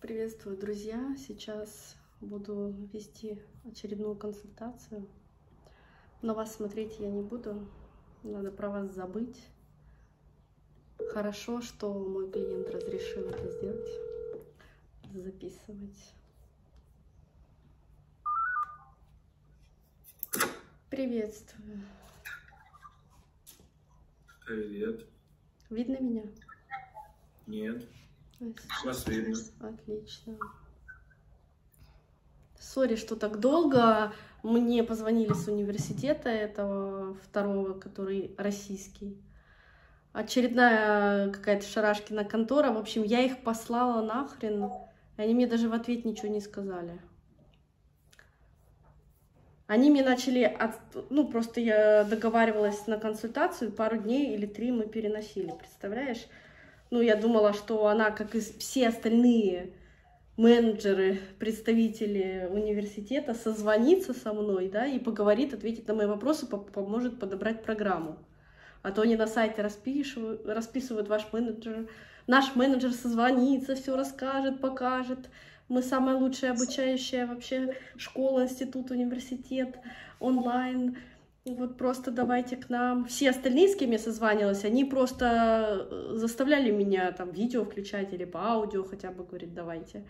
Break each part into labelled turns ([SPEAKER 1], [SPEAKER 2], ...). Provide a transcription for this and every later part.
[SPEAKER 1] Приветствую, друзья! Сейчас буду вести очередную консультацию. На вас смотреть я не буду, надо про вас забыть. Хорошо, что мой клиент разрешил это сделать, записывать. Приветствую.
[SPEAKER 2] Привет.
[SPEAKER 1] Видно меня?
[SPEAKER 2] Нет. Вас видно.
[SPEAKER 1] Отлично. Сори, что так долго. Мне позвонили с университета этого второго, который российский. Очередная какая-то шарашкина контора. В общем, я их послала нахрен. И они мне даже в ответ ничего не сказали. Они мне начали, от... ну просто я договаривалась на консультацию, пару дней или три мы переносили, представляешь? Ну, я думала, что она, как и все остальные менеджеры, представители университета, созвонится со мной, да, и поговорит, ответит на мои вопросы, поможет подобрать программу. А то они на сайте распишут, расписывают ваш менеджер, наш менеджер созвонится, все расскажет, покажет, мы самая лучшая обучающая вообще школа, институт, университет, онлайн. Вот просто давайте к нам. Все остальные, с кем я созванивалась, они просто э, заставляли меня там видео включать или по аудио хотя бы говорить, давайте.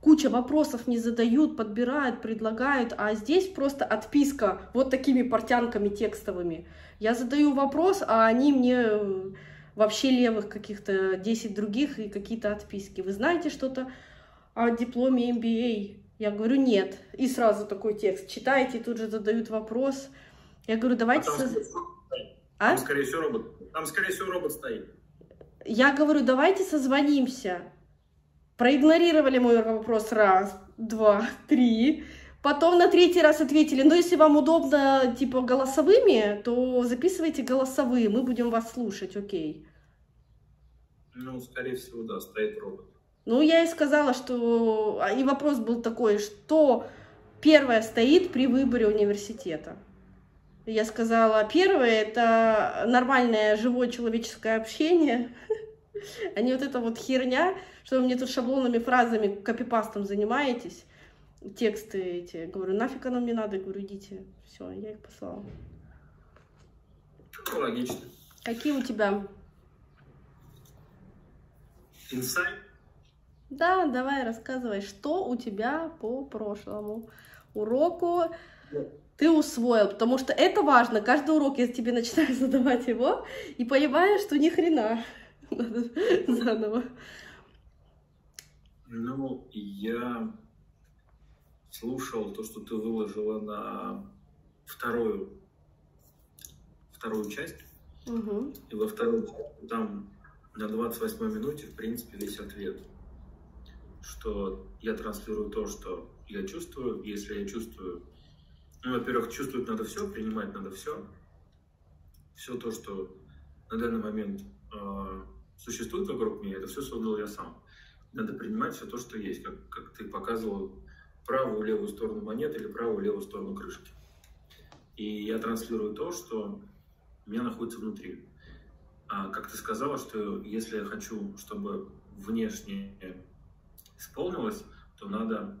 [SPEAKER 1] Куча вопросов не задают, подбирают, предлагают, а здесь просто отписка вот такими портянками текстовыми. Я задаю вопрос, а они мне э, вообще левых каких-то 10 других и какие-то отписки. Вы знаете что-то о дипломе MBA? Я говорю, нет. И сразу такой текст читаете, тут же задают вопрос. Я говорю, давайте...
[SPEAKER 2] А там, а? там, скорее всего, робот. Там, скорее всего, робот стоит.
[SPEAKER 1] Я говорю, давайте созвонимся. Проигнорировали мой вопрос раз, два, три. Потом на третий раз ответили, ну, если вам удобно, типа, голосовыми, то записывайте голосовые, мы будем вас слушать, окей.
[SPEAKER 2] Ну, скорее всего, да, стоит робот.
[SPEAKER 1] Ну, я и сказала, что... А, и вопрос был такой, что первое стоит при выборе университета. Я сказала, первое — это нормальное живое человеческое общение, а не вот эта вот херня, что вы мне тут шаблонными фразами, копипастом занимаетесь, тексты эти. Говорю, нафиг оно мне надо? Говорю, идите. Все, я их послала.
[SPEAKER 2] Ну, логично.
[SPEAKER 1] Какие у тебя?
[SPEAKER 2] Инсайт?
[SPEAKER 1] Да, давай рассказывай, что у тебя по прошлому уроку ты усвоил, потому что это важно. Каждый урок я тебе начинаю задавать его и понимаю, что ни хрена. Надо заново.
[SPEAKER 2] Ну, я слушал то, что ты выложила на вторую, вторую часть.
[SPEAKER 1] Угу.
[SPEAKER 2] И во второй там на 28 минуте, в принципе, весь ответ что я транслирую то, что я чувствую. Если я чувствую, ну, во-первых, чувствовать надо все, принимать надо все. Все то, что на данный момент э, существует вокруг меня, это все создал я сам. Надо принимать все то, что есть, как, как ты показывал правую и левую сторону монеты или правую и левую сторону крышки. И я транслирую то, что у меня находится внутри. А как ты сказала, что если я хочу, чтобы внешне исполнилось, то надо,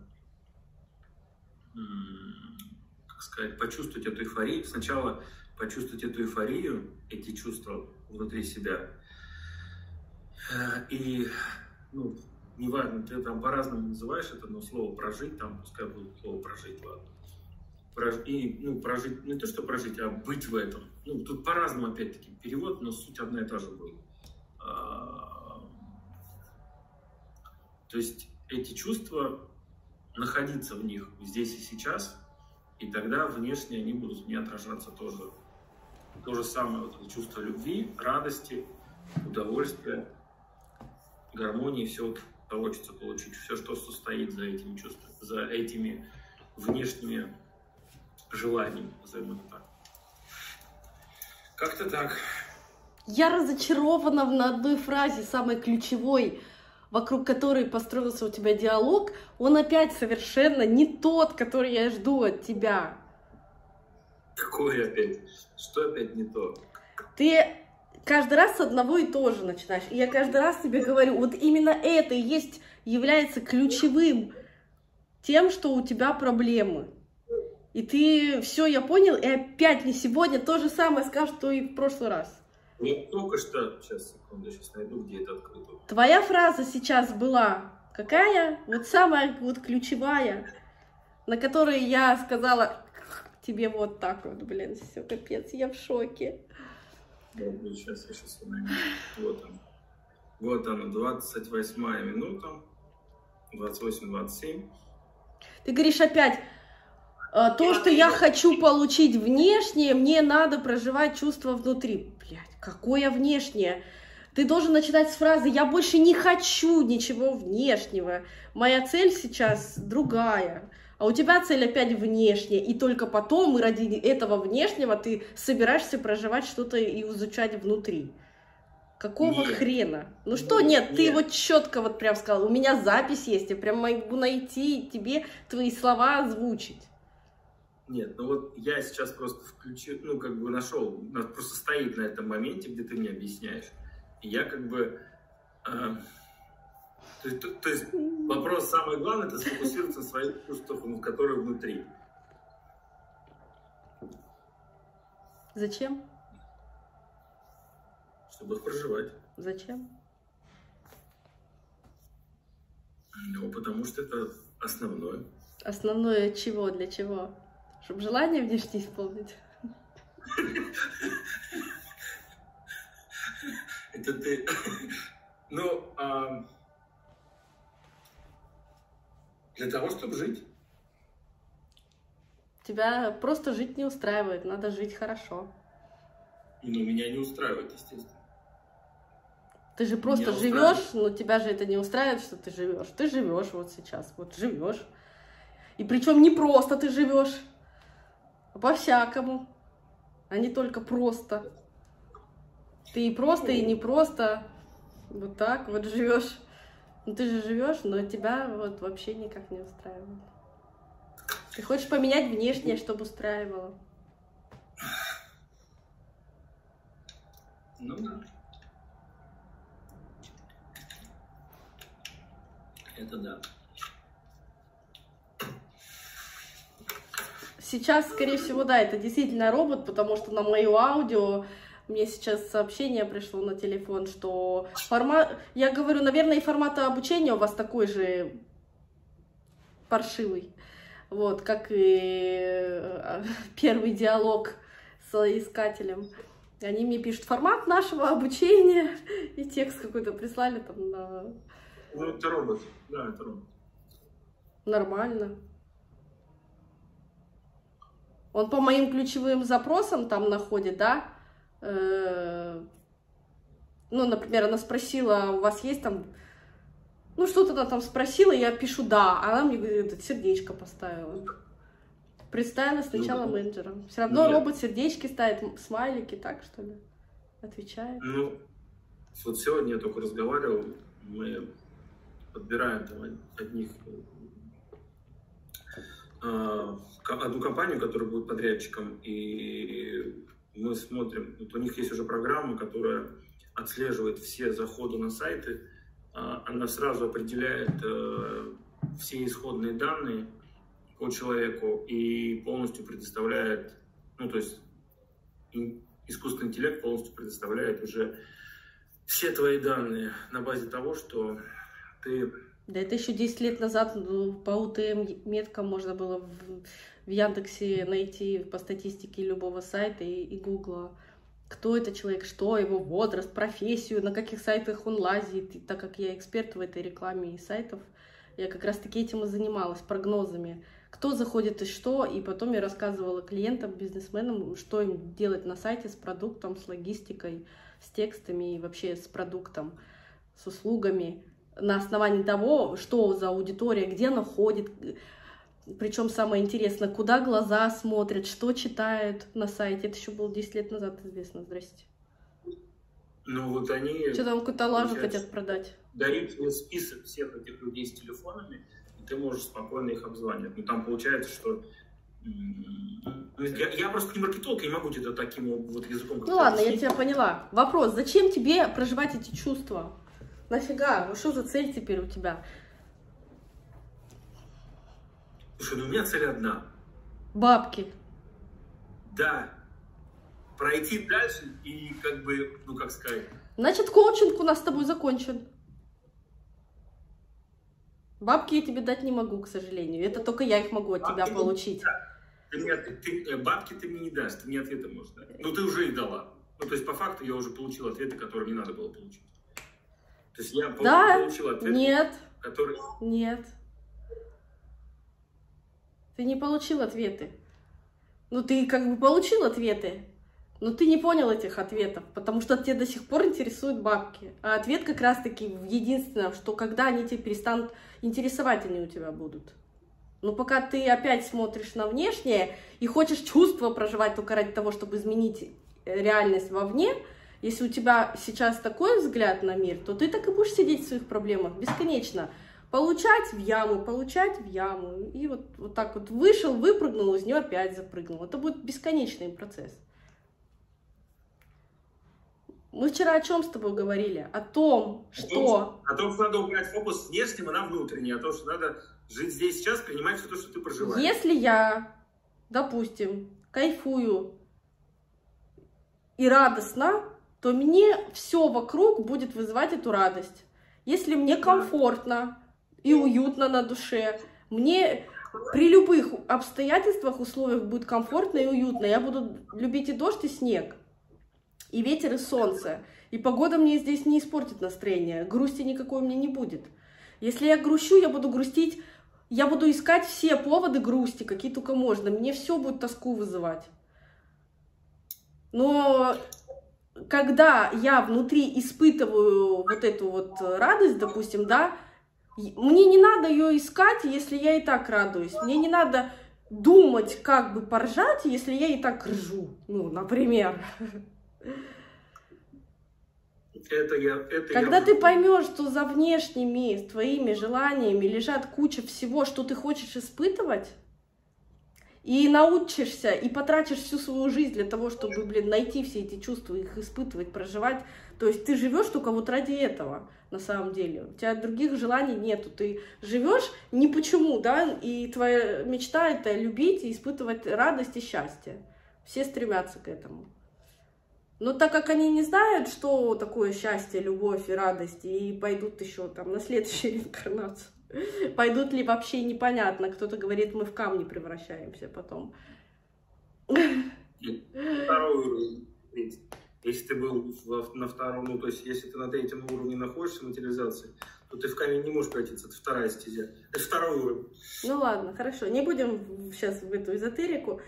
[SPEAKER 2] как сказать, почувствовать эту эйфорию. Сначала почувствовать эту эйфорию, эти чувства внутри себя. Э, и, ну, неважно, ты там по-разному называешь это, но слово прожить, там, пускай будет слово прожить, ладно. И, ну, прожить, не то, что прожить, а быть в этом. Ну, тут по-разному, опять-таки, перевод, но суть одна и та же была. То есть эти чувства, находиться в них здесь и сейчас, и тогда внешне они будут не отражаться тоже. То же самое вот чувство любви, радости, удовольствия, гармонии, все вот хочется получить, все, что состоит за этими чувствами, за этими внешними желаниями, назовем это так. Как-то так.
[SPEAKER 1] Я разочарована на одной фразе, самой ключевой – вокруг которой построился у тебя диалог, он опять совершенно не тот, который я жду от тебя.
[SPEAKER 2] Какой опять? Что опять не то?
[SPEAKER 1] Ты каждый раз с одного и то же начинаешь. И я каждый раз тебе говорю, вот именно это и есть, является ключевым тем, что у тебя проблемы. И ты все, я понял, и опять не сегодня то же самое скажешь, что и в прошлый раз.
[SPEAKER 2] Не только что, сейчас, секунду, сейчас найду, где это открыто.
[SPEAKER 1] Твоя фраза сейчас была какая? Вот самая вот ключевая, на которой я сказала тебе вот так вот, блин, все, капец, я в шоке.
[SPEAKER 2] Сейчас я сейчас найду. Вот он. Вот она, 28 минута, 28-27.
[SPEAKER 1] Ты говоришь опять, «А, то, что я хочу получить внешнее, мне надо проживать чувство внутри. Блядь, какое внешнее? Ты должен начинать с фразы «Я больше не хочу ничего внешнего. Моя цель сейчас другая». А у тебя цель опять внешняя, и только потом, и ради этого внешнего ты собираешься проживать что-то и изучать внутри. Какого нет. хрена? Ну, ну что нет, нет, ты вот четко вот прям сказал, у меня запись есть, я прям могу найти тебе твои слова озвучить.
[SPEAKER 2] Нет, ну вот я сейчас просто включил, ну как бы нашел, просто стоит на этом моменте, где ты мне объясняешь. И я как бы... Э, то, есть, то, то есть вопрос самый главный, это сфокусироваться на своих чувствах, которые внутри.
[SPEAKER 1] Зачем?
[SPEAKER 2] Чтобы их проживать.
[SPEAKER 1] Зачем?
[SPEAKER 2] Ну, потому что это основное.
[SPEAKER 1] Основное чего? Для чего? Чтобы желание внешне исполнить?
[SPEAKER 2] Это ты... Ну, а... для того, чтобы жить.
[SPEAKER 1] Тебя просто жить не устраивает, надо жить хорошо.
[SPEAKER 2] Ну, меня не устраивает, естественно.
[SPEAKER 1] Ты же просто меня живешь, но тебя же это не устраивает, что ты живешь. Ты живешь вот сейчас, вот живешь. И причем не просто ты живешь, по-всякому, а не только просто. Ты и просто, и не просто вот так вот живешь. Ну ты же живешь, но тебя вот вообще никак не устраивает. Ты хочешь поменять внешнее, чтобы устраивало.
[SPEAKER 2] Ну да. Это да.
[SPEAKER 1] Сейчас, скорее всего, да, это действительно робот, потому что на мою аудио мне сейчас сообщение пришло на телефон, что формат... Я говорю, наверное, и формат обучения у вас такой же паршивый. Вот, как и э, первый диалог с искателем. Они мне пишут формат нашего обучения, и текст какой-то прислали там на...
[SPEAKER 2] Ну, это робот, да, это робот.
[SPEAKER 1] Нормально. Он по моим ключевым запросам там находит, да, э, ну, например, она спросила, у вас есть там, ну, что-то она там спросила, я пишу «да», а она мне говорит, сердечко поставила. Представила сначала ну, менеджера. Все равно нет. робот сердечки ставит, смайлики, так что ли? Отвечает.
[SPEAKER 2] Ну, вот сегодня я только разговаривал, мы подбираем там одних одну компанию, которая будет подрядчиком, и мы смотрим, вот у них есть уже программа, которая отслеживает все заходы на сайты, а, она сразу определяет э, все исходные данные по человеку и полностью предоставляет, ну то есть искусственный интеллект полностью предоставляет уже все твои данные на базе того, что ты
[SPEAKER 1] да это еще 10 лет назад ну, по УТМ меткам можно было в, в Яндексе найти по статистике любого сайта и, и Гугла, кто это человек, что его возраст, профессию, на каких сайтах он лазит. И так как я эксперт в этой рекламе и сайтов, я как раз таки этим и занималась, прогнозами. Кто заходит и что, и потом я рассказывала клиентам, бизнесменам, что им делать на сайте с продуктом, с логистикой, с текстами и вообще с продуктом, с услугами на основании того, что за аудитория, где она ходит, причем самое интересное, куда глаза смотрят, что читают на сайте. Это еще было 10 лет назад известно. Здрасте.
[SPEAKER 2] Ну вот они...
[SPEAKER 1] Что там какую-то лажу хотят продать?
[SPEAKER 2] Дарить тебе список всех этих людей с телефонами, и ты можешь спокойно их обзванивать. Ну там получается, что Я, я просто не маркетолог, я не могу тебе таким вот языком...
[SPEAKER 1] Ну ладно, я тебя поняла. Вопрос, зачем тебе проживать эти чувства? Нафига? Что за цель теперь у тебя?
[SPEAKER 2] Слушай, ну у меня цель одна.
[SPEAKER 1] Бабки.
[SPEAKER 2] Да. Пройти дальше и как бы, ну как сказать...
[SPEAKER 1] Значит, коучинг у нас с тобой закончен. Бабки я тебе дать не могу, к сожалению. Это только я их могу от бабки тебя получить.
[SPEAKER 2] Ты мне, ты, э, бабки ты мне не дашь, ты мне ответы можешь дать. Ну, ты уже их дала. Ну, то есть, по факту, я уже получил ответы, которые мне надо было получить. То есть, я
[SPEAKER 1] да?
[SPEAKER 2] получил ответы,
[SPEAKER 1] Нет.
[SPEAKER 2] которые...
[SPEAKER 1] Нет. Ты не получил ответы. Ну, ты как бы получил ответы, но ты не понял этих ответов, потому что тебя до сих пор интересуют бабки. А ответ как раз-таки в единственном, что когда они тебя перестанут интересовать, они у тебя будут. Но пока ты опять смотришь на внешнее и хочешь чувства проживать только ради того, чтобы изменить э, реальность вовне, если у тебя сейчас такой взгляд на мир, то ты так и будешь сидеть в своих проблемах бесконечно. Получать в яму, получать в яму. И вот, вот так вот вышел, выпрыгнул, из нее опять запрыгнул. Это будет бесконечный процесс. Мы вчера о чем с тобой говорили? О том, что...
[SPEAKER 2] О том, что надо убрать фокус с внешнего на внутренний, о том, что надо жить здесь сейчас, принимать все то, что ты проживаешь.
[SPEAKER 1] Если я, допустим, кайфую и радостно, то мне все вокруг будет вызывать эту радость. Если мне комфортно и уютно на душе, мне при любых обстоятельствах, условиях будет комфортно и уютно. Я буду любить и дождь, и снег, и ветер, и солнце. И погода мне здесь не испортит настроение. Грусти никакой у меня не будет. Если я грущу, я буду грустить я буду искать все поводы грусти, какие только можно. Мне все будет тоску вызывать. Но когда я внутри испытываю вот эту вот радость, допустим, да, мне не надо ее искать, если я и так радуюсь. Мне не надо думать, как бы поржать, если я и так ржу. Ну, например.
[SPEAKER 2] Это я, это
[SPEAKER 1] Когда
[SPEAKER 2] я...
[SPEAKER 1] ты поймешь, что за внешними твоими желаниями лежат куча всего, что ты хочешь испытывать, и научишься, и потратишь всю свою жизнь для того, чтобы, блин, найти все эти чувства, их испытывать, проживать. То есть ты живешь только вот ради этого, на самом деле. У тебя других желаний нету. Ты живешь не почему, да, и твоя мечта это любить и испытывать радость и счастье. Все стремятся к этому. Но так как они не знают, что такое счастье, любовь и радость, и пойдут еще там на следующую реинкарнацию, пойдут ли вообще непонятно. Кто-то говорит, мы в камни превращаемся потом.
[SPEAKER 2] Второй уровень. Если ты был на втором, ну то есть если ты на третьем уровне находишься материализации, то ты в камень не можешь пройти, это вторая стезя. Это второй уровень.
[SPEAKER 1] Ну ладно, хорошо, не будем сейчас в эту эзотерику.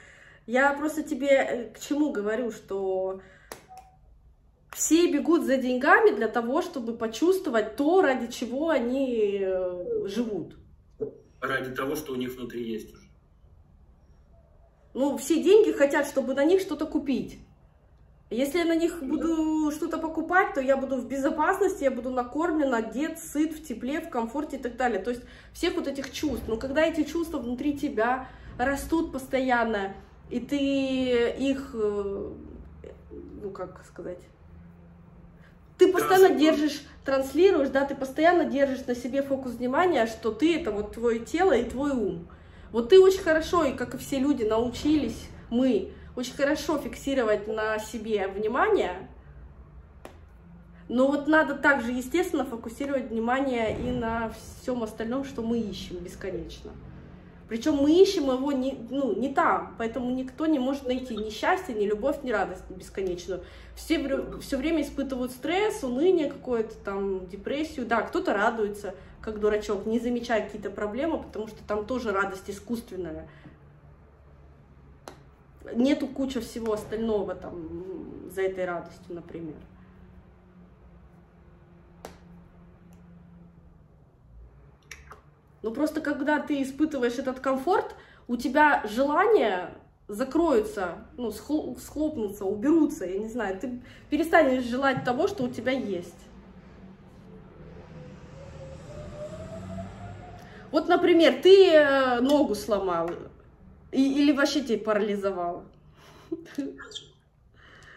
[SPEAKER 1] Я просто тебе э, к чему говорю, что все бегут за деньгами для того, чтобы почувствовать то, ради чего они э, живут.
[SPEAKER 2] Ради того, что у них внутри есть уже.
[SPEAKER 1] Ну, все деньги хотят, чтобы на них что-то купить. Если я на них буду что-то покупать, то я буду в безопасности, я буду накормлен, одет, сыт, в тепле, в комфорте и так далее. То есть всех вот этих чувств. Но когда эти чувства внутри тебя растут постоянно, и ты их, э, ну как сказать, ты постоянно держишь, транслируешь, да, ты постоянно держишь на себе фокус внимания, что ты это вот твое тело и твой ум. Вот ты очень хорошо, и как и все люди, научились, мы, очень хорошо фиксировать на себе внимание, но вот надо также, естественно, фокусировать внимание и на всем остальном, что мы ищем бесконечно. Причем мы ищем его не, ну, не там, поэтому никто не может найти ни счастье, ни любовь, ни радость бесконечную. Все, все время испытывают стресс, уныние какое-то, там, депрессию. Да, кто-то радуется, как дурачок, не замечая какие-то проблемы, потому что там тоже радость искусственная. Нету куча всего остального там за этой радостью, например. Но просто когда ты испытываешь этот комфорт, у тебя желания закроются, ну, схлопнутся, уберутся, я не знаю, ты перестанешь желать того, что у тебя есть. Вот, например, ты э, ногу сломал, И, или вообще тебя парализовало?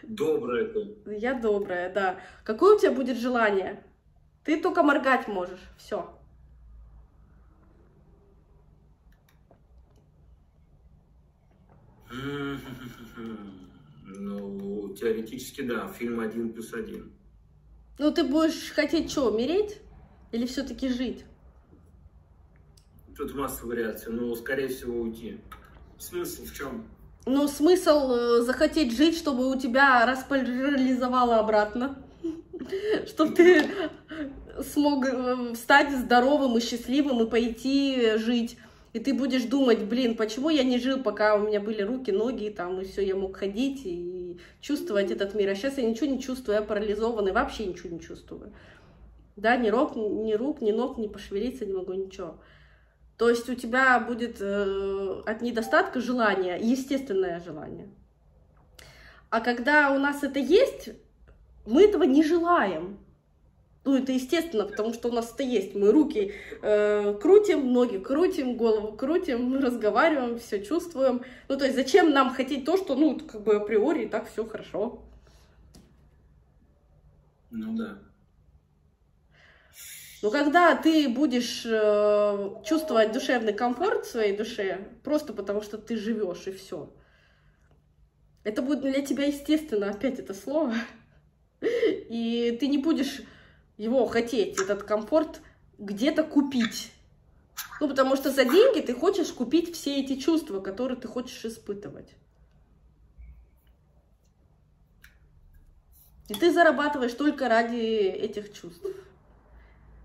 [SPEAKER 2] Добрая ты.
[SPEAKER 1] Я добрая, да. Какое у тебя будет желание? Ты только моргать можешь. Все.
[SPEAKER 2] Ну, теоретически, да. Фильм один плюс один.
[SPEAKER 1] Ну, ты будешь хотеть что, умереть? Или все-таки жить?
[SPEAKER 2] Тут масса вариаций, но, скорее всего, уйти. Смысл в чем?
[SPEAKER 1] Ну, смысл э, захотеть жить, чтобы у тебя распарализовало обратно. Чтобы ты смог э, стать здоровым и счастливым и пойти жить. И ты будешь думать, блин, почему я не жил, пока у меня были руки, ноги, там, и все, я мог ходить и чувствовать этот мир. А сейчас я ничего не чувствую, я парализованный, вообще ничего не чувствую. Да, ни рук, ни рук, ни ног, не пошевелиться не могу, ничего. То есть у тебя будет э, от недостатка желания, естественное желание. А когда у нас это есть, мы этого не желаем. Ну, это естественно, потому что у нас это есть. Мы руки э, крутим, ноги крутим, голову крутим, мы разговариваем, все чувствуем. Ну, то есть зачем нам хотеть то, что, ну, как бы априори и так все хорошо?
[SPEAKER 2] Ну да.
[SPEAKER 1] Но когда ты будешь э, чувствовать душевный комфорт в своей душе, просто потому что ты живешь и все, это будет для тебя естественно, опять это слово, и ты не будешь его хотеть, этот комфорт где-то купить. Ну, потому что за деньги ты хочешь купить все эти чувства, которые ты хочешь испытывать. И ты зарабатываешь только ради этих чувств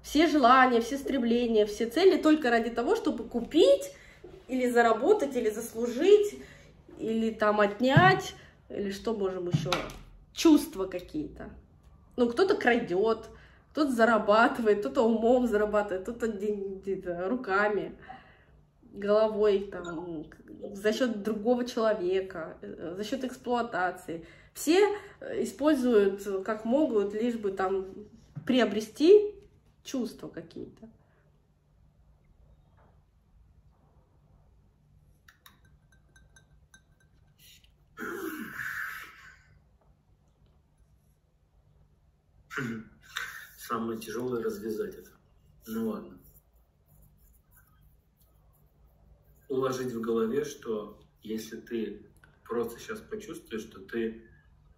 [SPEAKER 1] все желания, все стремления, все цели только ради того, чтобы купить или заработать, или заслужить, или там отнять, или что можем еще, чувства какие-то. Ну, кто-то крадет, кто-то зарабатывает, кто-то умом зарабатывает, кто-то руками, головой, там, за счет другого человека, э, за счет эксплуатации. Все используют как могут, лишь бы там приобрести чувства какие-то.
[SPEAKER 2] Самое тяжелое развязать это. Ну ладно. Уложить в голове, что если ты просто сейчас почувствуешь, что ты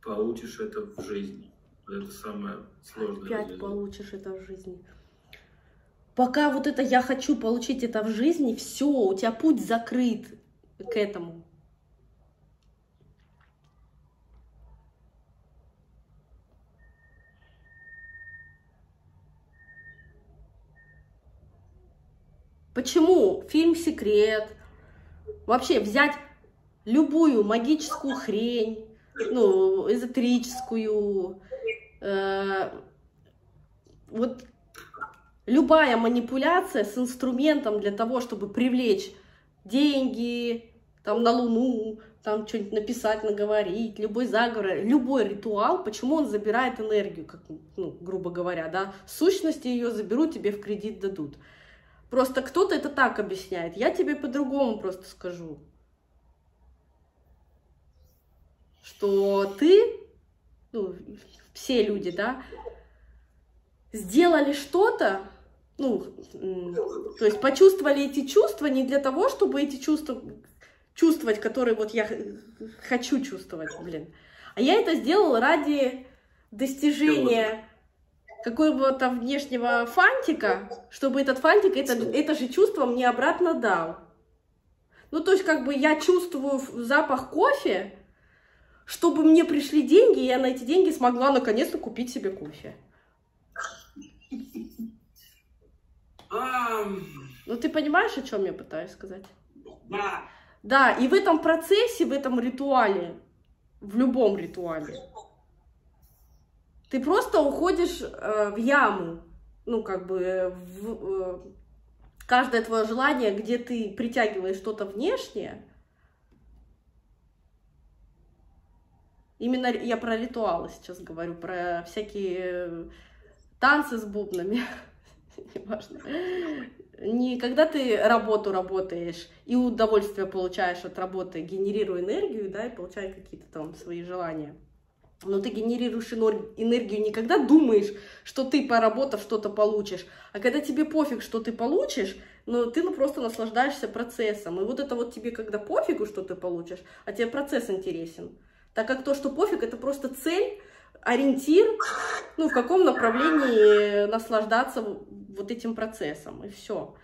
[SPEAKER 2] получишь это в жизни. Это самое сложное.
[SPEAKER 1] Опять получишь это в жизни. Пока вот это я хочу получить это в жизни, все, у тебя путь закрыт к этому. Почему фильм «Секрет», вообще взять любую магическую хрень, ну, эзотерическую, э, вот любая манипуляция с инструментом для того, чтобы привлечь деньги, там, на Луну, там, что-нибудь написать, наговорить, любой заговор, любой ритуал, почему он забирает энергию, как, ну, грубо говоря, да, сущности ее заберут, тебе в кредит дадут. Просто кто-то это так объясняет, я тебе по-другому просто скажу. Что ты, ну, все люди, да, сделали что-то, ну, то есть почувствовали эти чувства не для того, чтобы эти чувства чувствовать, которые вот я хочу чувствовать, блин. А я это сделала ради достижения какого-то внешнего фантика, чтобы этот фантик это, это же чувство мне обратно дал. Ну, то есть, как бы я чувствую запах кофе, чтобы мне пришли деньги, и я на эти деньги смогла наконец-то купить себе кофе. Ну, ты понимаешь, о чем я пытаюсь сказать?
[SPEAKER 2] Да.
[SPEAKER 1] Да, и в этом процессе, в этом ритуале, в любом ритуале, ты просто уходишь э, в яму, ну, как бы, в, э, каждое твое желание, где ты притягиваешь что-то внешнее, именно я про ритуалы сейчас говорю, про всякие танцы с бубнами. неважно. Не когда ты работу работаешь и удовольствие получаешь от работы, генерируя энергию, да, и получая какие-то там свои желания. Но ты генерируешь энергию не когда думаешь, что ты поработав что-то получишь, а когда тебе пофиг, что ты получишь, но ты ну, просто наслаждаешься процессом. И вот это вот тебе, когда пофигу, что ты получишь, а тебе процесс интересен. Так как то, что пофиг, это просто цель, ориентир, ну, в каком направлении наслаждаться вот этим процессом, и все.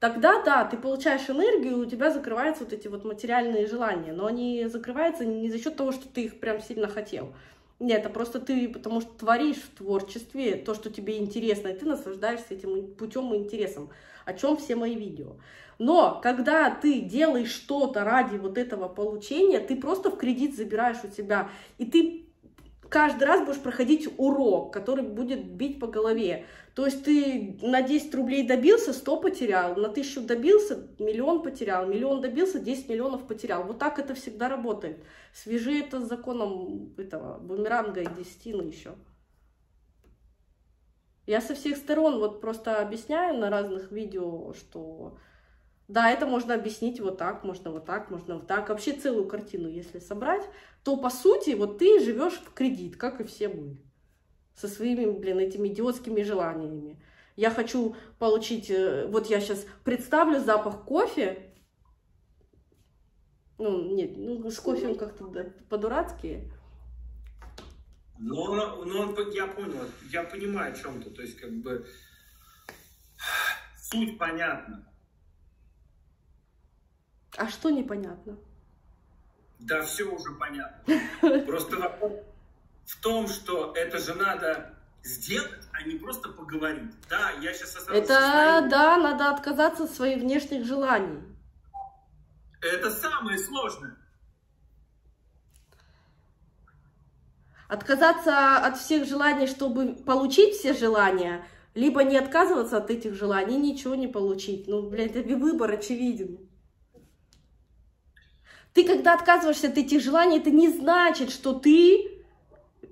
[SPEAKER 1] Тогда, да, ты получаешь энергию, у тебя закрываются вот эти вот материальные желания, но они закрываются не за счет того, что ты их прям сильно хотел. Нет, это просто ты, потому что творишь в творчестве то, что тебе интересно, и ты наслаждаешься этим путем и интересом, о чем все мои видео. Но когда ты делаешь что-то ради вот этого получения, ты просто в кредит забираешь у тебя, и ты каждый раз будешь проходить урок, который будет бить по голове. То есть ты на 10 рублей добился, 100 потерял, на 1000 добился, миллион потерял, миллион добился, 10 миллионов потерял. Вот так это всегда работает. Свяжи это с законом этого бумеранга и десятины еще. Я со всех сторон вот просто объясняю на разных видео, что да, это можно объяснить вот так, можно вот так, можно вот так. Вообще целую картину, если собрать, то по сути вот ты живешь в кредит, как и все мы. Со своими, блин, этими идиотскими желаниями. Я хочу получить, э, вот я сейчас представлю запах кофе. Ну, нет, ну с кофе как-то да, по-дурацки.
[SPEAKER 2] Ну, ну, я понял, я понимаю о чем то То есть, как бы, суть понятна.
[SPEAKER 1] А что непонятно?
[SPEAKER 2] Да все уже понятно. Просто вопрос в том, что это же надо сделать, а не просто поговорить. Да, я сейчас
[SPEAKER 1] Это, да, надо отказаться от своих внешних желаний.
[SPEAKER 2] Это самое сложное.
[SPEAKER 1] Отказаться от всех желаний, чтобы получить все желания, либо не отказываться от этих желаний, ничего не получить. Ну, блядь, это выбор очевиден. Ты, когда отказываешься от этих желаний, это не значит, что ты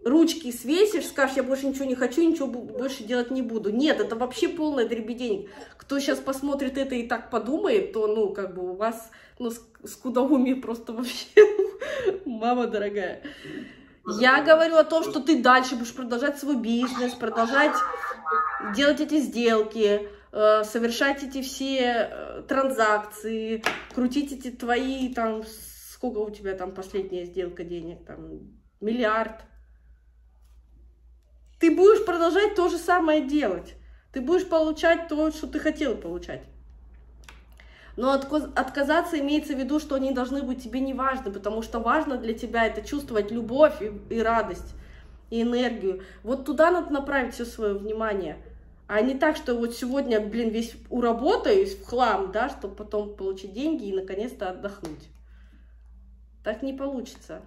[SPEAKER 1] ручки свесишь, скажешь, я больше ничего не хочу, ничего больше делать не буду. Нет, это вообще полная дребедень. Кто сейчас посмотрит это и так подумает, то, ну, как бы у вас, ну, скудоумие просто вообще, мама дорогая. Я говорю о том, что ты дальше будешь продолжать свой бизнес, продолжать делать эти сделки, э, совершать эти все э, транзакции, крутить эти твои там сколько у тебя там последняя сделка денег, там, миллиард. Ты будешь продолжать то же самое делать. Ты будешь получать то, что ты хотел получать. Но отказаться имеется в виду, что они должны быть тебе не важны, потому что важно для тебя это чувствовать любовь и, и радость, и энергию. Вот туда надо направить все свое внимание. А не так, что вот сегодня, блин, весь уработаюсь в хлам, да, чтобы потом получить деньги и наконец-то отдохнуть. Так не получится.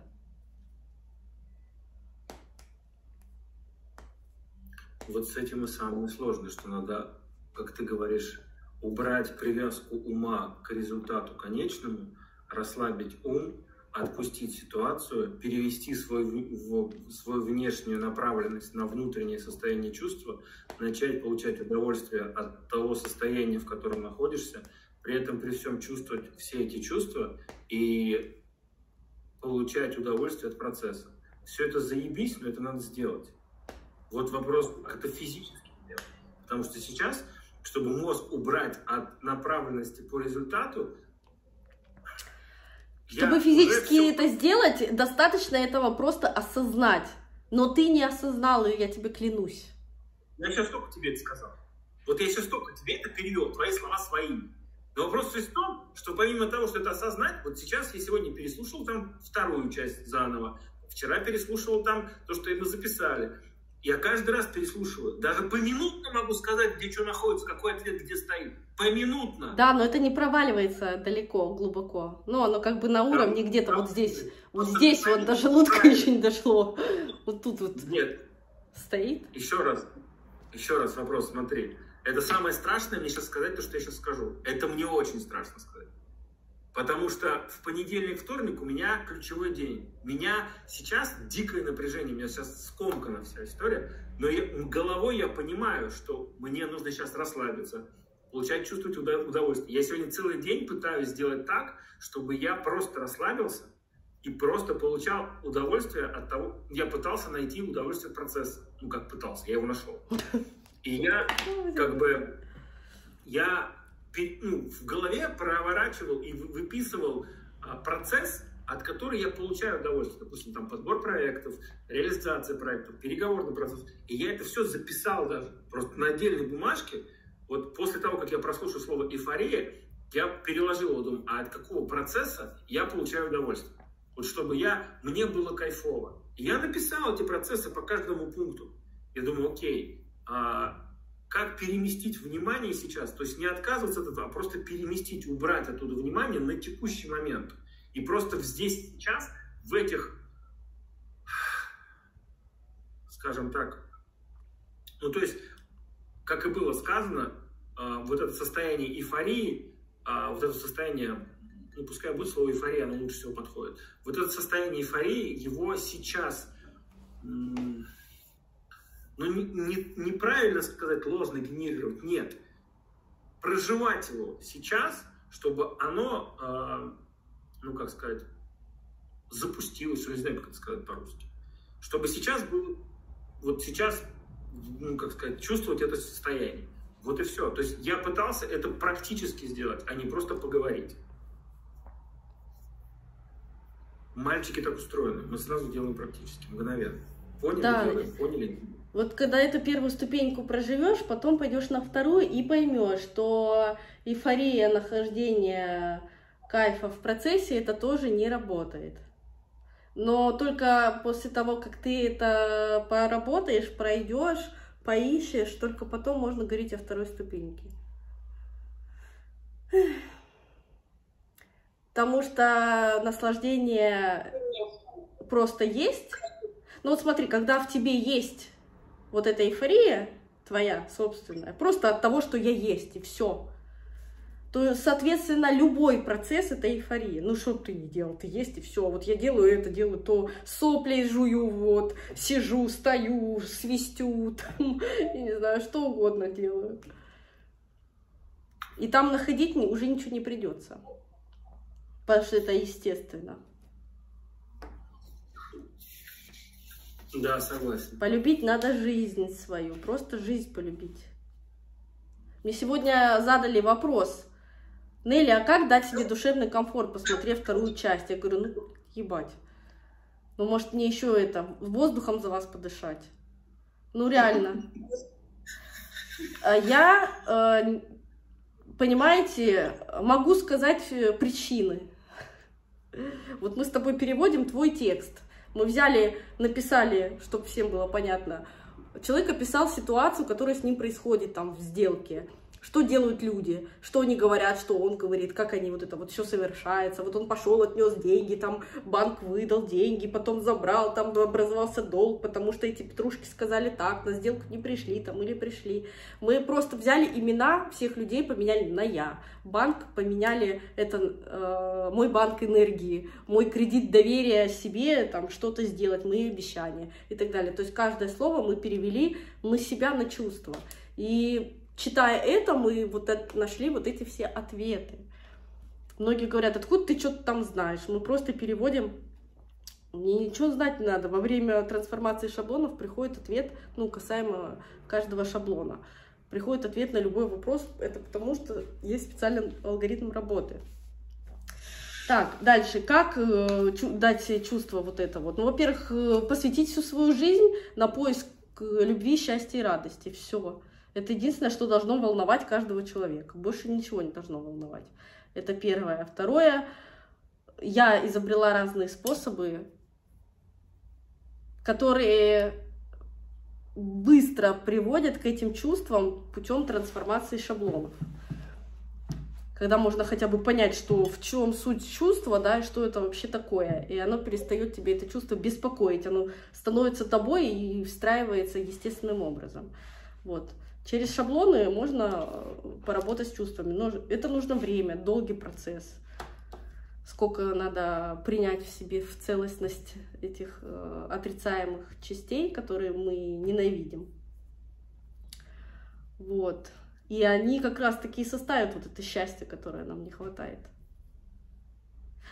[SPEAKER 2] Вот с этим и самое сложное, что надо, как ты говоришь, убрать привязку ума к результату конечному, расслабить ум, отпустить ситуацию, перевести свой, в, свою внешнюю направленность на внутреннее состояние чувства, начать получать удовольствие от того состояния, в котором находишься, при этом при всем чувствовать все эти чувства и получать удовольствие от процесса. Все это заебись, но это надо сделать. Вот вопрос, как это физически делать. Потому что сейчас, чтобы мозг убрать от направленности по результату,
[SPEAKER 1] чтобы физически все... это сделать, достаточно этого просто осознать. Но ты не осознал ее, я тебе клянусь.
[SPEAKER 2] Я сейчас только тебе это сказал. Вот я сейчас только тебе это перевел, твои слова своими. Но вопрос в том, что помимо того, что это осознать, вот сейчас я сегодня переслушал там вторую часть заново, вчера переслушивал там то, что мы записали. Я каждый раз переслушиваю. Даже поминутно могу сказать, где что находится, какой ответ где стоит. Поминутно.
[SPEAKER 1] Да, но это не проваливается далеко, глубоко. Но оно как бы на уровне где-то вот здесь. Вот здесь вот до желудка еще не дошло. Вот тут вот.
[SPEAKER 2] Нет.
[SPEAKER 1] Стоит.
[SPEAKER 2] Еще раз. Еще раз вопрос, смотри. Это самое страшное мне сейчас сказать, то, что я сейчас скажу. Это мне очень страшно сказать. Потому что в понедельник, вторник у меня ключевой день. Меня сейчас дикое напряжение, у меня сейчас скомкана вся история. Но я, головой я понимаю, что мне нужно сейчас расслабиться, получать, чувствовать удовольствие. Я сегодня целый день пытаюсь сделать так, чтобы я просто расслабился и просто получал удовольствие от того, я пытался найти удовольствие от процесса. Ну, как пытался, я его нашел. И я как бы, я ну, в голове проворачивал и выписывал а, процесс, от которого я получаю удовольствие. Допустим, там подбор проектов, реализация проектов, переговорный процесс. И я это все записал даже просто на отдельной бумажке. Вот после того, как я прослушал слово «эйфория», я переложил его, думаю, а от какого процесса я получаю удовольствие? Вот чтобы я, мне было кайфово. И я написал эти процессы по каждому пункту. Я думаю, окей, а переместить внимание сейчас, то есть не отказываться от этого, а просто переместить, убрать оттуда внимание на текущий момент. И просто здесь сейчас, в этих, скажем так, ну то есть, как и было сказано, а, вот это состояние эйфории, а, вот это состояние, ну пускай будет слово эйфория, оно лучше всего подходит. Вот это состояние эйфории, его сейчас ну, не, не, неправильно сказать ложно генерировать, нет. Проживать его сейчас, чтобы оно, э, ну, как сказать, запустилось, я не знаю, как это сказать по-русски. Чтобы сейчас был, вот сейчас, ну, как сказать, чувствовать это состояние. Вот и все. То есть я пытался это практически сделать, а не просто поговорить. Мальчики так устроены. Мы сразу делаем практически, мгновенно. Поняли? Да. Делаем, поняли?
[SPEAKER 1] Вот когда эту первую ступеньку проживешь, потом пойдешь на вторую и поймешь, что эйфория нахождения кайфа в процессе это тоже не работает. Но только после того, как ты это поработаешь, пройдешь, поищешь, только потом можно говорить о второй ступеньке. Потому что наслаждение просто есть. Ну вот смотри, когда в тебе есть вот эта эйфория твоя собственная, просто от того, что я есть, и все, то, соответственно, любой процесс — это эйфория. Ну, что ты не делал? Ты есть, и все. Вот я делаю это, делаю то, сопли жую, вот, сижу, стою, свистю, там, я не знаю, что угодно делаю. И там находить уже ничего не придется. Потому что это естественно.
[SPEAKER 2] Да, согласен.
[SPEAKER 1] Полюбить надо жизнь свою, просто жизнь полюбить. Мне сегодня задали вопрос, Нелли, а как дать себе душевный комфорт, посмотрев вторую часть? Я говорю, ну, ебать. Ну, может, мне еще это, воздухом за вас подышать? Ну, реально. А я, э, понимаете, могу сказать э, причины. Вот мы с тобой переводим твой текст. Мы взяли, написали, чтобы всем было понятно. Человек описал ситуацию, которая с ним происходит там в сделке что делают люди, что они говорят, что он говорит, как они вот это вот все совершается. Вот он пошел, отнес деньги, там банк выдал деньги, потом забрал, там образовался долг, потому что эти петрушки сказали так, на сделку не пришли там или пришли. Мы просто взяли имена всех людей, поменяли на я. Банк поменяли, это э, мой банк энергии, мой кредит доверия себе, там что-то сделать, мои обещания и так далее. То есть каждое слово мы перевели на себя, на чувства. И читая это, мы вот это, нашли вот эти все ответы. Многие говорят, откуда ты что-то там знаешь? Мы просто переводим, мне ничего знать не надо. Во время трансформации шаблонов приходит ответ, ну, касаемо каждого шаблона. Приходит ответ на любой вопрос, это потому что есть специальный алгоритм работы. Так, дальше, как э, дать себе чувство вот это вот? Ну, во-первых, э, посвятить всю свою жизнь на поиск э, любви, счастья и радости. Все. Это единственное, что должно волновать каждого человека. Больше ничего не должно волновать. Это первое. Второе, я изобрела разные способы, которые быстро приводят к этим чувствам путем трансформации шаблонов. Когда можно хотя бы понять, что в чем суть чувства, да, и что это вообще такое. И оно перестает тебе это чувство беспокоить. Оно становится тобой и встраивается естественным образом. Вот. Через шаблоны можно э, поработать с чувствами, но это нужно время, долгий процесс. Сколько надо принять в себе в целостность этих э, отрицаемых частей, которые мы ненавидим. Вот. И они как раз таки и составят вот это счастье, которое нам не хватает.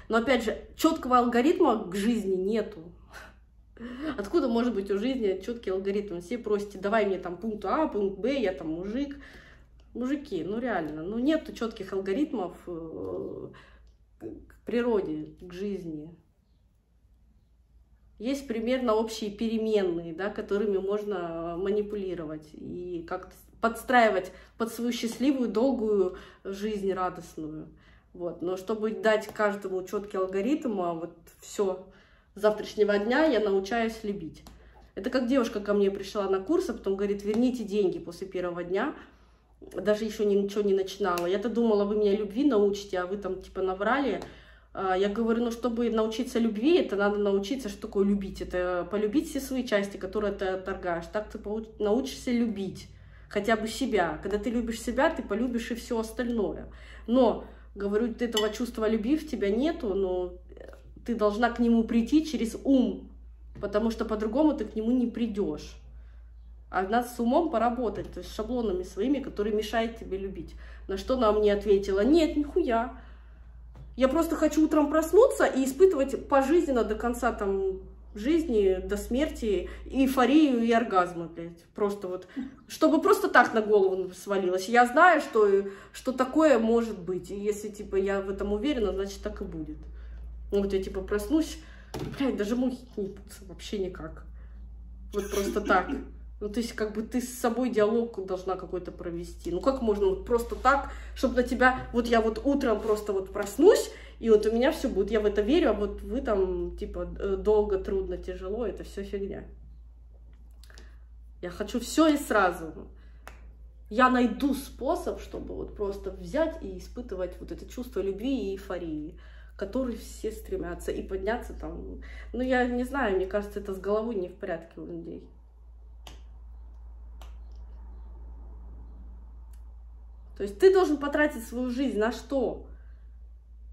[SPEAKER 1] Но опять же, четкого алгоритма к жизни нету. Откуда может быть у жизни четкий алгоритм? Все просите, давай мне там пункт А, пункт Б, я там мужик. Мужики, ну реально, ну нету четких алгоритмов э, к природе, к жизни. Есть примерно общие переменные, да, которыми можно манипулировать и как-то подстраивать под свою счастливую, долгую жизнь радостную. Вот. Но чтобы дать каждому четкий алгоритм, а вот все завтрашнего дня я научаюсь любить. Это как девушка ко мне пришла на курс, а потом говорит, верните деньги после первого дня. Даже еще ничего не начинала. Я-то думала, вы меня любви научите, а вы там типа наврали. А, я говорю, ну, чтобы научиться любви, это надо научиться, что такое любить. Это полюбить все свои части, которые ты отторгаешь. Так ты научишься любить хотя бы себя. Когда ты любишь себя, ты полюбишь и все остальное. Но, говорю, этого чувства любви в тебя нету, но ты должна к нему прийти через ум, потому что по-другому ты к нему не придешь. А надо с умом поработать, то есть шаблонами своими, которые мешают тебе любить. На что она мне ответила, нет, нихуя. Я просто хочу утром проснуться и испытывать пожизненно до конца там жизни до смерти эйфорию и оргазмы, блядь. Просто вот, чтобы просто так на голову свалилось. Я знаю, что, что такое может быть. И если, типа, я в этом уверена, значит, так и будет. Вот я, типа, проснусь, блядь, даже мухи не путся вообще никак. Вот просто так. Ну, то есть, как бы ты с собой диалог должна какой-то провести. Ну, как можно вот просто так, чтобы на тебя... Вот я вот утром просто вот проснусь, и вот у меня все будет, я в это верю, а вот вы там, типа, долго, трудно, тяжело, это все фигня. Я хочу все и сразу. Я найду способ, чтобы вот просто взять и испытывать вот это чувство любви и эйфории, которые все стремятся, и подняться там. Ну, я не знаю, мне кажется, это с головой не в порядке у людей. То есть ты должен потратить свою жизнь на что?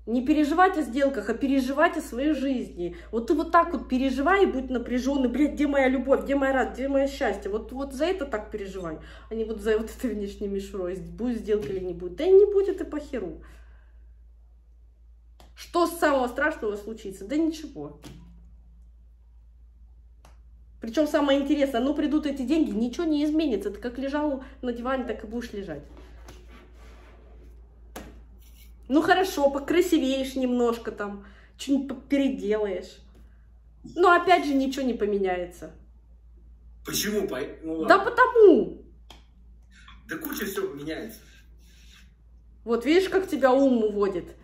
[SPEAKER 1] Не переживать о сделках, а переживать о своей жизни. Вот ты вот так вот переживай и будь напряженный. Блядь, где моя любовь, где моя радость, где мое счастье? Вот, вот за это так переживай, а не вот за вот это внешней мишурой. Будет сделка или не будет. Да и не будет и по херу. Что с самого страшного случится? Да ничего. Причем самое интересное, ну придут эти деньги, ничего не изменится. Ты как лежал на диване, так и будешь лежать. Ну хорошо, покрасивеешь немножко там, что-нибудь переделаешь. Но опять же ничего не поменяется.
[SPEAKER 2] Почему?
[SPEAKER 1] Ну, да потому.
[SPEAKER 2] Да куча всего меняется.
[SPEAKER 1] Вот видишь, как тебя ум уводит.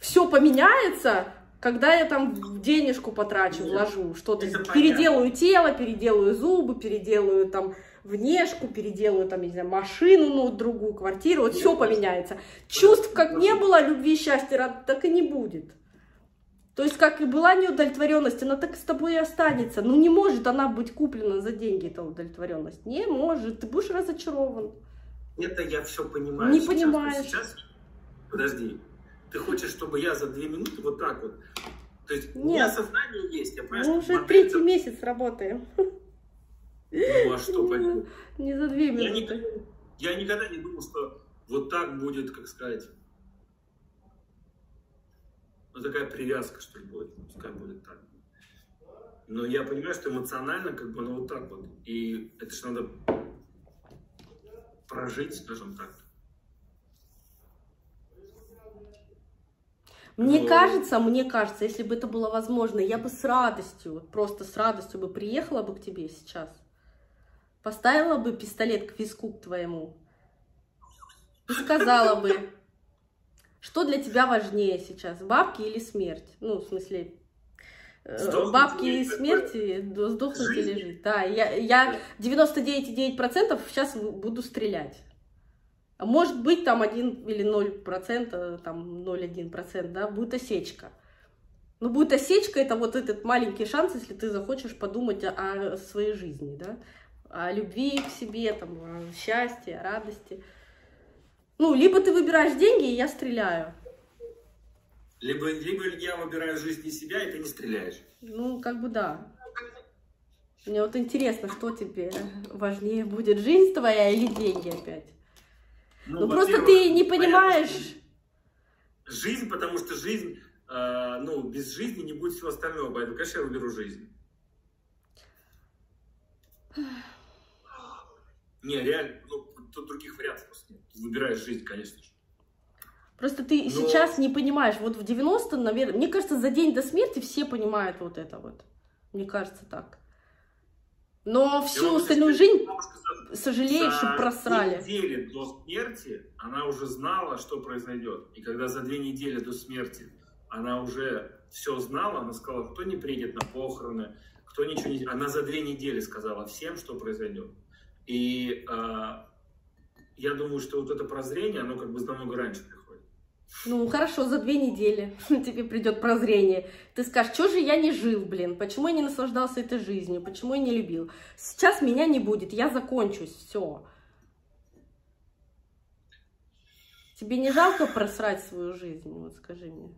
[SPEAKER 1] Все поменяется, когда я там денежку потрачу, Нет, вложу, что-то переделаю тело, переделаю зубы, переделаю там внешку, переделаю там, не знаю, машину, ну, другую квартиру, вот все поменяется. Чувств как не было, любви, счастья, так и не будет. То есть, как и была неудовлетворенность, она так с тобой и останется. Ну, не может она быть куплена за деньги, эта удовлетворенность. Не может, ты будешь разочарован.
[SPEAKER 2] Это я все понимаю.
[SPEAKER 1] Не сейчас, понимаешь.
[SPEAKER 2] Сейчас, подожди, ты хочешь, чтобы я за две минуты вот так вот... То есть, Нет. у меня сознание есть, я
[SPEAKER 1] понимаю, Мы уже третий месяц работаем.
[SPEAKER 2] Ну а что пойдет?
[SPEAKER 1] Не за две минуты.
[SPEAKER 2] Я никогда, я никогда не думал, что вот так будет, как сказать, ну такая привязка, что ли, будет, пускай будет так. Но я понимаю, что эмоционально как бы, ну вот так вот. И это же надо прожить, скажем так.
[SPEAKER 1] Мне Но... кажется, мне кажется, если бы это было возможно, я бы с радостью, просто с радостью бы приехала бы к тебе сейчас. Поставила бы пистолет к виску к твоему и сказала бы, что для тебя важнее сейчас, бабки или смерть? Ну, в смысле, э, Сдохнуть бабки и смерти, сдохнуть или жить. Да, я, я 99,9% сейчас буду стрелять. Может быть, там 1 или 0%, там 0,1%, да, будет осечка. Но будет осечка, это вот этот маленький шанс, если ты захочешь подумать о, о своей жизни, да о любви к себе, там, о счастье, о радости. Ну, либо ты выбираешь деньги, и я стреляю.
[SPEAKER 2] Либо, либо я выбираю жизнь не себя, и ты не стреляешь.
[SPEAKER 1] Ну, как бы да. Мне вот интересно, что тебе важнее будет, жизнь твоя или деньги опять? Ну, ну просто ты не понимаешь...
[SPEAKER 2] Жизнь, потому что жизнь, э, ну, без жизни не будет всего остального, поэтому, конечно, я выберу жизнь. Не, реально, ну, тут других вариантов просто нет. Выбираешь жизнь, конечно же.
[SPEAKER 1] Просто ты Но... сейчас не понимаешь, вот в 90 наверное, мне кажется, за день до смерти все понимают вот это вот. Мне кажется так. Но всю остальную жизнь сожалеешь, что просрали.
[SPEAKER 2] За недели до смерти она уже знала, что произойдет. И когда за две недели до смерти она уже все знала, она сказала, кто не приедет на похороны, кто ничего не... Она за две недели сказала всем, что произойдет. И э, я думаю, что вот это прозрение, оно как бы намного раньше приходит.
[SPEAKER 1] Ну, хорошо, за две недели тебе придет прозрение. Ты скажешь, что же я не жил, блин? Почему я не наслаждался этой жизнью? Почему я не любил? Сейчас меня не будет, я закончусь, все. Тебе не жалко просрать свою жизнь? Вот скажи мне.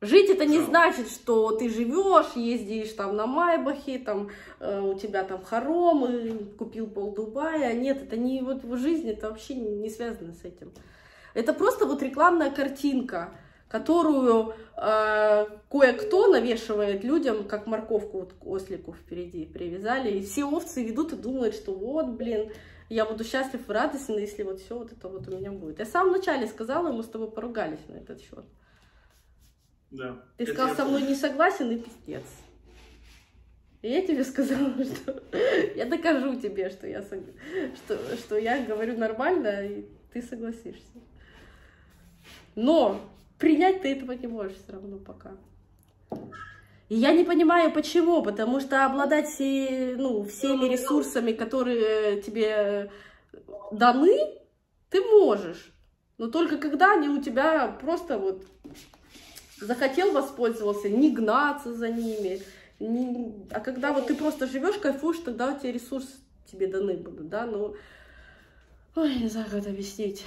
[SPEAKER 1] Жить это не значит, что ты живешь, ездишь там на Майбахе, там э, у тебя там хоромы, купил пол Дубая. Нет, это не вот в жизни, это вообще не связано с этим. Это просто вот рекламная картинка, которую э, кое-кто навешивает людям, как морковку вот к ослику впереди привязали. И все овцы ведут и думают, что вот, блин, я буду счастлив и радостен, если вот все вот это вот у меня будет. Я в самом начале сказала, мы с тобой поругались на этот счет.
[SPEAKER 2] Да.
[SPEAKER 1] Ты сказал, со мной не согласен и пиздец. И я тебе сказала, что я докажу тебе, что я, что, что я говорю нормально, и ты согласишься. Но принять ты этого не можешь все равно пока. И я не понимаю, почему, потому что обладать ну, всеми ресурсами, которые тебе даны, ты можешь. Но только когда они у тебя просто вот захотел воспользоваться, не гнаться за ними. Не... А когда вот ты просто живешь, кайфуешь, тогда у тебя ресурсы тебе даны будут, да, ну... Ой, не знаю, как это объяснить.